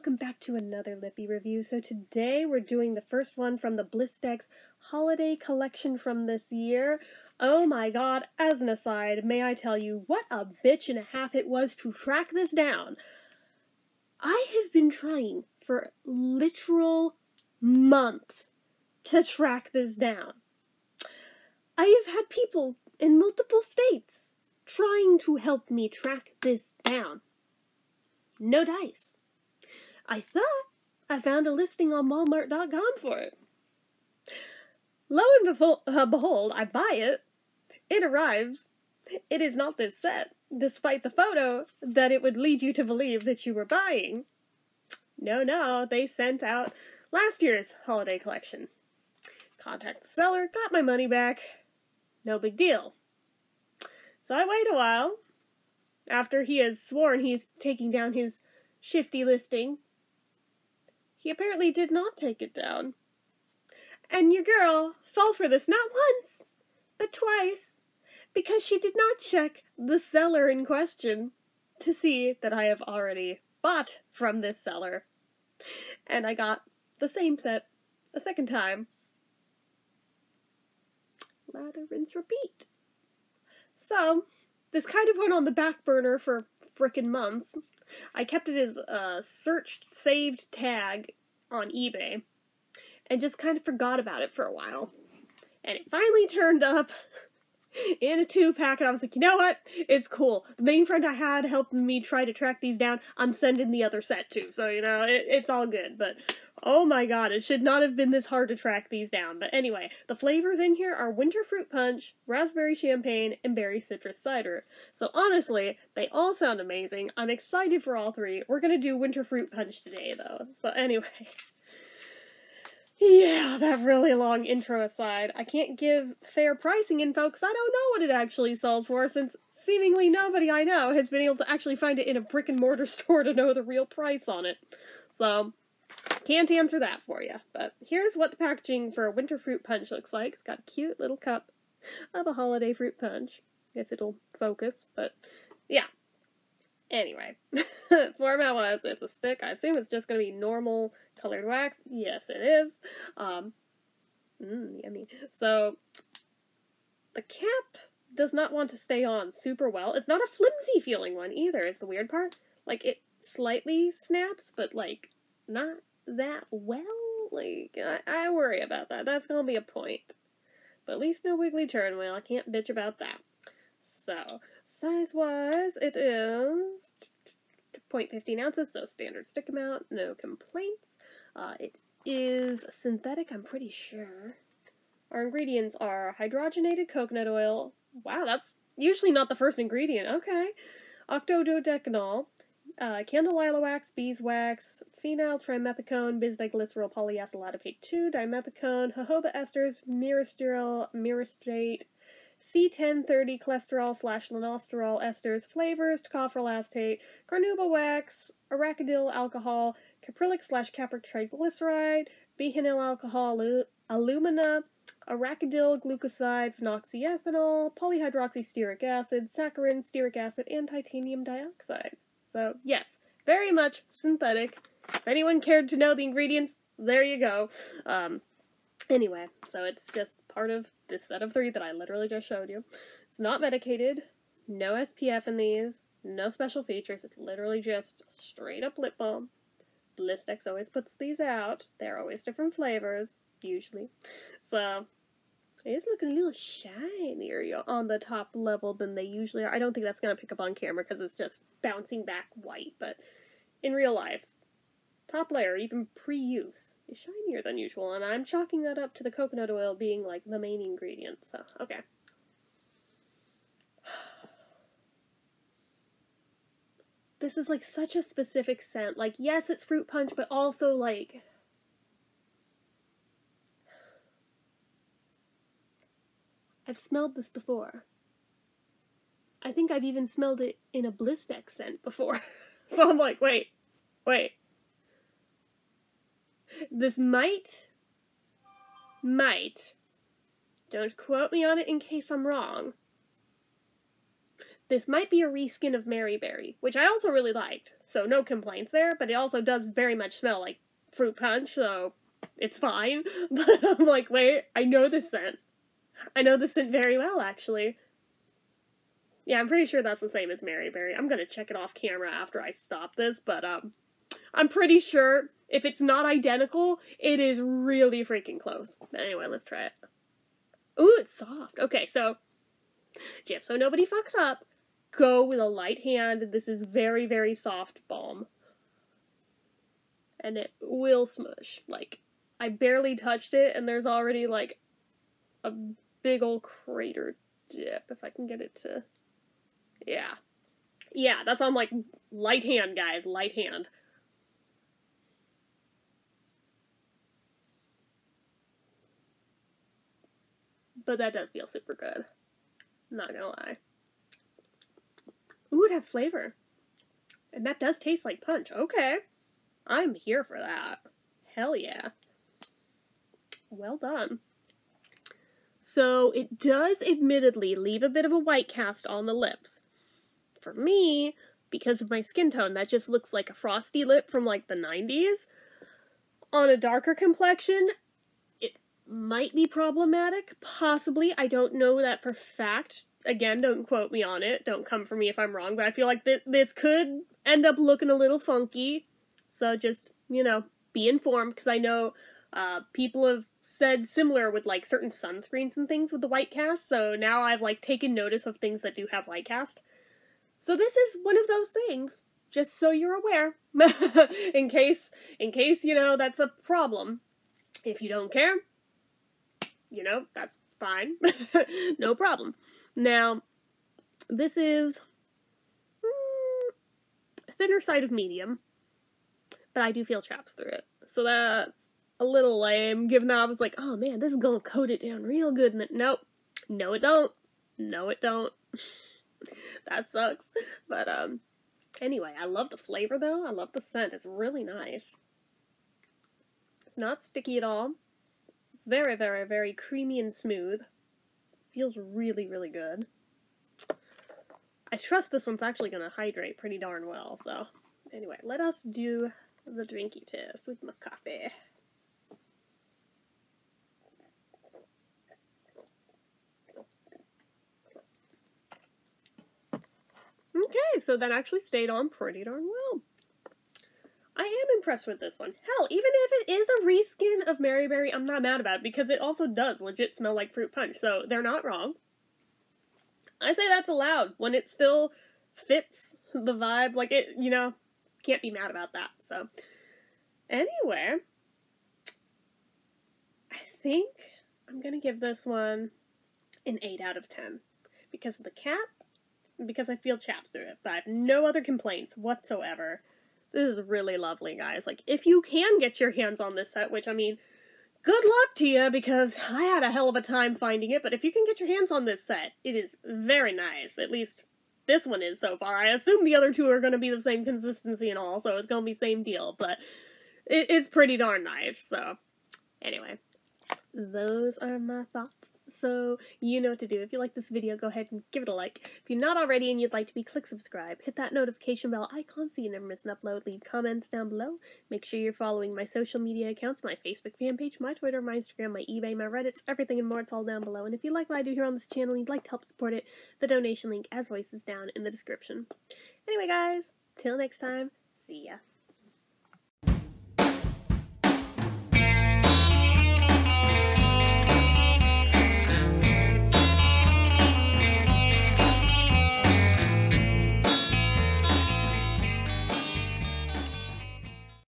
welcome back to another Lippy review. So today we're doing the first one from the Blistex holiday collection from this year. Oh my god, as an aside, may I tell you what a bitch and a half it was to track this down. I have been trying for literal months to track this down. I have had people in multiple states trying to help me track this down. No dice. I thought I found a listing on Walmart.com for it. Lo and befo- uh, behold, I buy it. It arrives. It is not this set, despite the photo that it would lead you to believe that you were buying. No, no, they sent out last year's holiday collection. Contact the seller, got my money back. No big deal. So I wait a while. After he has sworn he's taking down his shifty listing, he apparently did not take it down. And your girl fell for this not once, but twice, because she did not check the seller in question to see that I have already bought from this seller. And I got the same set a second time. Lather, rinse, repeat. So, this kind of went on the back burner for frickin' months. I kept it as a searched, saved tag on eBay and just kind of forgot about it for a while. And it finally turned up in a two pack, and I was like, you know what? It's cool. The main friend I had helping me try to track these down, I'm sending the other set too, so you know, it, it's all good. But oh my god, it should not have been this hard to track these down. But anyway, the flavors in here are winter fruit punch, raspberry champagne, and berry citrus cider. So honestly, they all sound amazing. I'm excited for all three. We're gonna do winter fruit punch today, though. So anyway. Yeah, that really long intro aside, I can't give fair pricing info because I don't know what it actually sells for since seemingly nobody I know has been able to actually find it in a brick and mortar store to know the real price on it. So, can't answer that for you. But here's what the packaging for a winter fruit punch looks like. It's got a cute little cup of a holiday fruit punch, if it'll focus, but yeah. Anyway, format wise, it's a stick. I assume it's just going to be normal colored wax. Yes, it is. Um, mm, yummy. So, the cap does not want to stay on super well. It's not a flimsy feeling one either, is the weird part. Like, it slightly snaps, but, like, not that well. Like, I, I worry about that. That's gonna be a point. But at least no wiggly turn wheel. I can't bitch about that. So, size-wise, it is 0.15 ounces, so standard stick amount, no complaints. Uh, it is synthetic, I'm pretty sure. Our ingredients are hydrogenated coconut oil. Wow, that's usually not the first ingredient. Okay. Octyldodecanol, uh, candelilla wax, beeswax, phenyl trimethicone, bisdiglycerol polyacetaldehyde 2, dimethicone, jojoba esters, myristerol, myristate, C1030 cholesterol slash lanosterol esters, flavors, tocopherol acetate, carnauba wax, arachidyl alcohol, caprylic slash capric triglyceride, behenyl alcohol, alumina, arachidyl glucoside, phenoxyethanol, polyhydroxystearic acid, saccharin, stearic acid, and titanium dioxide. So, yes, very much synthetic. If anyone cared to know the ingredients, there you go. Um, anyway, so it's just part of this set of three that I literally just showed you. It's not medicated, no SPF in these, no special features. It's literally just straight up lip balm. Blistex always puts these out. They're always different flavors, usually. So, it's looking a little shinier on the top level than they usually are. I don't think that's going to pick up on camera because it's just bouncing back white, but in real life, top layer, even pre-use, is shinier than usual, and I'm chalking that up to the coconut oil being like the main ingredient, so, okay. This is like such a specific scent. Like, yes, it's fruit punch, but also like I've smelled this before. I think I've even smelled it in a Blistex scent before. so I'm like, wait, wait. This might, might, don't quote me on it in case I'm wrong. This might be a reskin of Mary Berry, which I also really liked. so no complaints there, but it also does very much smell like fruit punch, so it's fine. But I'm like, wait, I know this scent. I know this scent very well, actually. Yeah, I'm pretty sure that's the same as Mary Berry. I'm gonna check it off camera after I stop this, but um, I'm pretty sure if it's not identical, it is really freaking close. But anyway, let's try it. Ooh, it's soft. Okay, so just so nobody fucks up, go with a light hand. This is very, very soft balm. And it will smush. Like, I barely touched it, and there's already, like, a big old crater dip, if I can get it to... Yeah. Yeah, that's on, like, light hand, guys. Light hand. But that does feel super good. Not gonna lie. Ooh, it has flavor. And that does taste like punch. Okay. I'm here for that. Hell yeah. Well done. So it does admittedly leave a bit of a white cast on the lips. For me, because of my skin tone, that just looks like a frosty lip from like the 90s. On a darker complexion, might be problematic, possibly. I don't know that for fact. Again, don't quote me on it. Don't come for me if I'm wrong, but I feel like th- this could end up looking a little funky. So just, you know, be informed because I know uh, people have said similar with like certain sunscreens and things with the white cast. So now I've like taken notice of things that do have white cast. So this is one of those things. Just so you're aware, in case, in case you know that's a problem. If you don't care, you know, that's fine. no problem. Now, this is mm, thinner side of medium, but I do feel chaps through it. So that's a little lame, given that I was like, oh man, this is gonna coat it down real good. And then, nope. No, it don't. No, it don't. that sucks. But, um, anyway, I love the flavor though. I love the scent. It's really nice. It's not sticky at all. Very, very, very creamy and smooth. Feels really, really good. I trust this one's actually going to hydrate pretty darn well, so... Anyway, let us do the drinky test with my coffee. Okay, so that actually stayed on pretty darn well. I am impressed with this one. Hell, even if it is a reskin of Mary Berry, I'm not mad about it because it also does legit smell like fruit punch, so they're not wrong. I say that's allowed when it still fits the vibe. Like, it, you know, can't be mad about that. So, anyway, I think I'm gonna give this one an 8 out of 10 because of the cap, because I feel chaps through it, but I have no other complaints whatsoever. This is really lovely, guys. Like, if you can get your hands on this set, which, I mean, good luck to you, because I had a hell of a time finding it, but if you can get your hands on this set, it is very nice. At least, this one is so far. I assume the other two are going to be the same consistency and all, so it's going to be same deal, but it, it's pretty darn nice, so... Anyway, those are my thoughts so you know what to do. If you like this video, go ahead and give it a like. If you're not already and you'd like to be, click subscribe. Hit that notification bell icon so you never miss an upload. Leave comments down below. Make sure you're following my social media accounts, my Facebook fan page, my Twitter, my Instagram, my eBay, my Reddits, everything and more. It's all down below. And if you like what I do here on this channel and you'd like to help support it, the donation link, as always, is down in the description. Anyway, guys, till next time, see ya.